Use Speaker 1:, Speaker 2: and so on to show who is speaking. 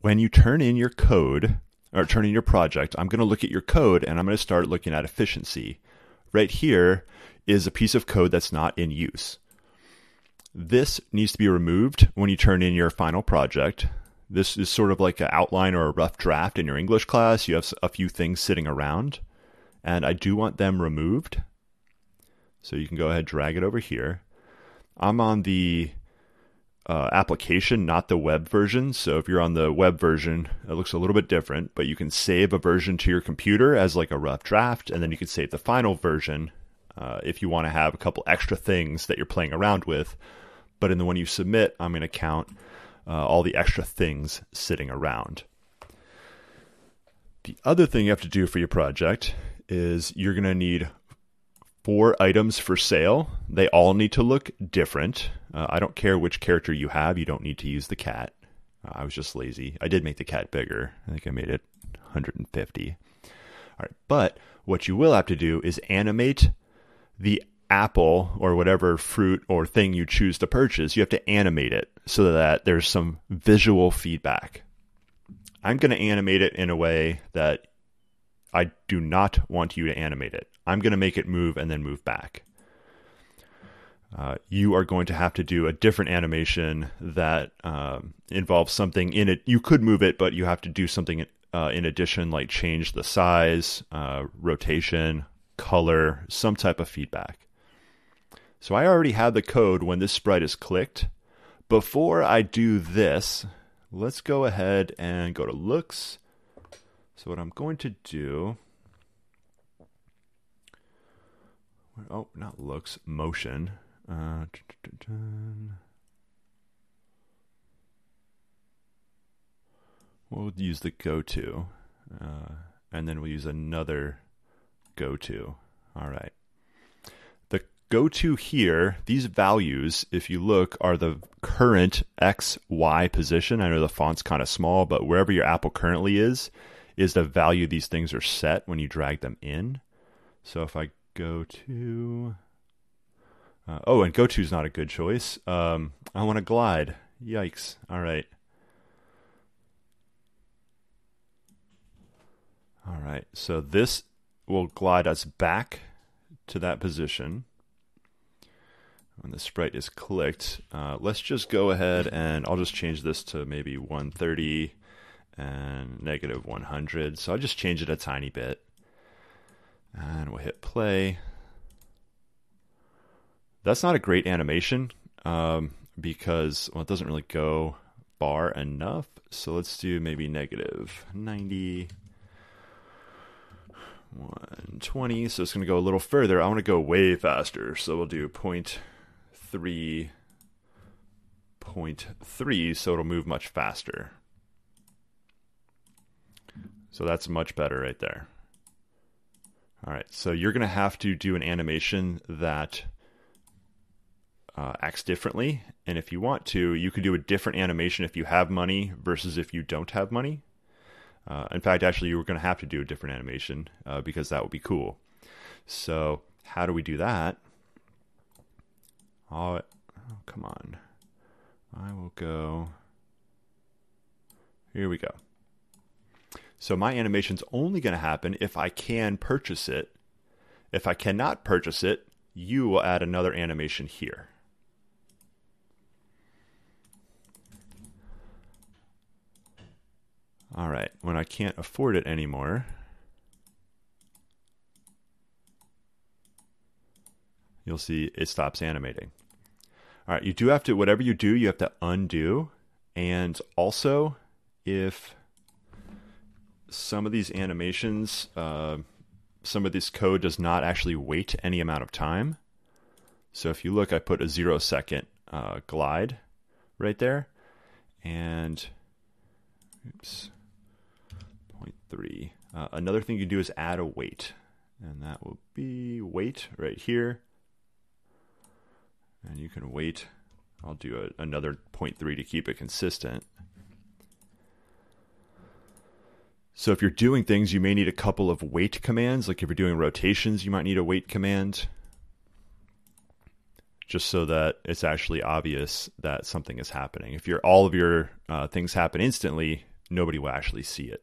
Speaker 1: when you turn in your code or turn in your project, I'm going to look at your code and I'm going to start looking at efficiency. Right here is a piece of code that's not in use. This needs to be removed when you turn in your final project. This is sort of like an outline or a rough draft in your English class. You have a few things sitting around, and I do want them removed. So you can go ahead drag it over here. I'm on the uh, application, not the web version. So if you're on the web version, it looks a little bit different, but you can save a version to your computer as like a rough draft, and then you can save the final version uh, if you want to have a couple extra things that you're playing around with. But in the one you submit, I'm going to count uh, all the extra things sitting around. The other thing you have to do for your project is you're going to need four items for sale. They all need to look different. Uh, I don't care which character you have, you don't need to use the cat. Uh, I was just lazy. I did make the cat bigger. I think I made it 150. All right, but what you will have to do is animate the apple or whatever fruit or thing you choose to purchase. You have to animate it so that there's some visual feedback. I'm going to animate it in a way that I do not want you to animate it. I'm going to make it move and then move back. Uh, you are going to have to do a different animation that um, involves something in it. You could move it, but you have to do something uh, in addition, like change the size, uh, rotation, color, some type of feedback. So I already have the code when this sprite is clicked. Before I do this, let's go ahead and go to looks. So what I'm going to do oh, not looks, motion. Uh, we'll use the go to, uh, and then we'll use another go to. All right. The go to here, these values, if you look, are the current X, Y position. I know the font's kind of small, but wherever your Apple currently is, is the value these things are set when you drag them in. So if I go to. Uh, oh, and go to is not a good choice. Um, I want to glide. Yikes. All right. All right. So this will glide us back to that position. When the sprite is clicked, uh, let's just go ahead and I'll just change this to maybe 130 and negative 100. So I'll just change it a tiny bit. And we'll hit play. That's not a great animation um, because, well, it doesn't really go far enough. So let's do maybe negative 90, 120. So it's going to go a little further. I want to go way faster. So we'll do 0.3, 0.3, so it'll move much faster. So that's much better right there. All right, so you're going to have to do an animation that uh, acts differently. And if you want to, you can do a different animation if you have money versus if you don't have money. Uh, in fact, actually, you were going to have to do a different animation uh, because that would be cool. So, how do we do that? Oh, oh, come on. I will go. Here we go. So my animation's only going to happen if I can purchase it. If I cannot purchase it, you will add another animation here. All right, when I can't afford it anymore, you'll see it stops animating. All right, you do have to, whatever you do, you have to undo. And also, if some of these animations, uh, some of this code does not actually wait any amount of time. So if you look, I put a zero second uh, glide right there. And, oops, 0.3. Uh, another thing you do is add a wait. And that will be wait right here. And you can wait. I'll do a, another 0.3 to keep it consistent. So if you're doing things, you may need a couple of wait commands. Like if you're doing rotations, you might need a wait command just so that it's actually obvious that something is happening. If you're all of your uh, things happen instantly, nobody will actually see it.